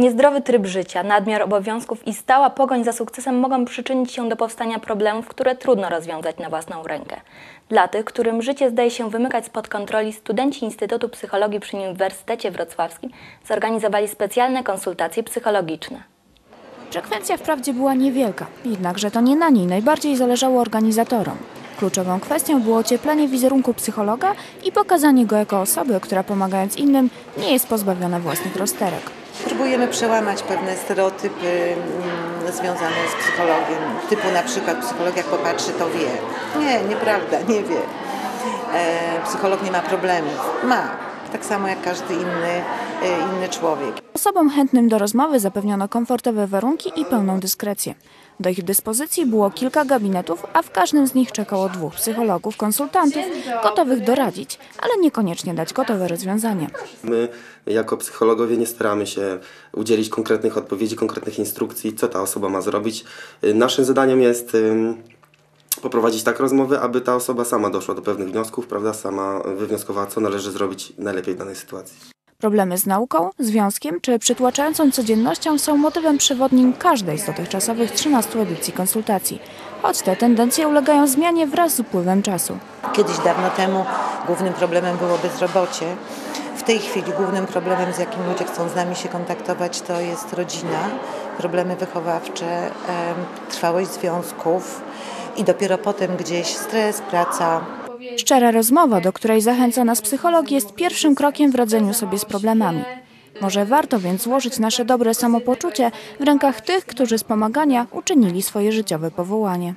Niezdrowy tryb życia, nadmiar obowiązków i stała pogoń za sukcesem mogą przyczynić się do powstania problemów, które trudno rozwiązać na własną rękę. Dla tych, którym życie zdaje się wymykać spod kontroli, studenci Instytutu Psychologii przy Uniwersytecie Wrocławskim zorganizowali specjalne konsultacje psychologiczne. Frekwencja wprawdzie była niewielka, jednakże to nie na niej najbardziej zależało organizatorom. Kluczową kwestią było ocieplenie wizerunku psychologa i pokazanie go jako osoby, która pomagając innym nie jest pozbawiona własnych rozterek. Próbujemy przełamać pewne stereotypy mm, związane z psychologiem, typu na przykład psycholog jak popatrzy to wie. Nie, nieprawda, nie wie. E, psycholog nie ma problemów. Ma, tak samo jak każdy inny, inny człowiek. Osobom chętnym do rozmowy zapewniono komfortowe warunki i pełną dyskrecję. Do ich dyspozycji było kilka gabinetów, a w każdym z nich czekało dwóch psychologów, konsultantów, gotowych doradzić, ale niekoniecznie dać gotowe rozwiązania. My jako psychologowie nie staramy się udzielić konkretnych odpowiedzi, konkretnych instrukcji, co ta osoba ma zrobić. Y, Naszym zadaniem jest poprowadzić tak rozmowy, aby ta osoba sama doszła do pewnych wniosków, prawda, sama wywnioskowała, co należy zrobić najlepiej w danej sytuacji. Problemy z nauką, związkiem czy przytłaczającą codziennością są motywem przewodnim każdej z dotychczasowych 13 edycji konsultacji, choć te tendencje ulegają zmianie wraz z upływem czasu. Kiedyś dawno temu głównym problemem było bezrobocie. W tej chwili głównym problemem, z jakim ludzie chcą z nami się kontaktować, to jest rodzina, problemy wychowawcze, trwałość związków i dopiero potem gdzieś stres, praca, Szczera rozmowa, do której zachęca nas psycholog, jest pierwszym krokiem w radzeniu sobie z problemami. Może warto więc złożyć nasze dobre samopoczucie w rękach tych, którzy z pomagania uczynili swoje życiowe powołanie.